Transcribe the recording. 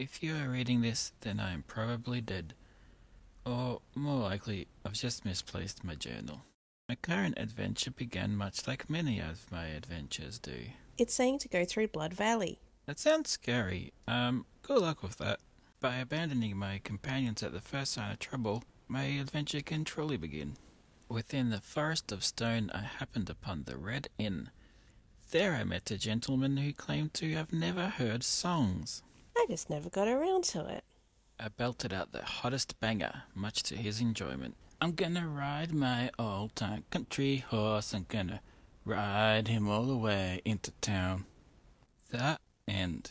If you are reading this, then I am probably dead. Or, more likely, I've just misplaced my journal. My current adventure began much like many of my adventures do. It's saying to go through Blood Valley. That sounds scary. Um, good luck with that. By abandoning my companions at the first sign of trouble, my adventure can truly begin. Within the Forest of Stone, I happened upon the Red Inn. There I met a gentleman who claimed to have never heard songs. I just never got around to it. I belted out the hottest banger, much to his enjoyment. I'm gonna ride my old time country horse. I'm gonna ride him all the way into town. The end.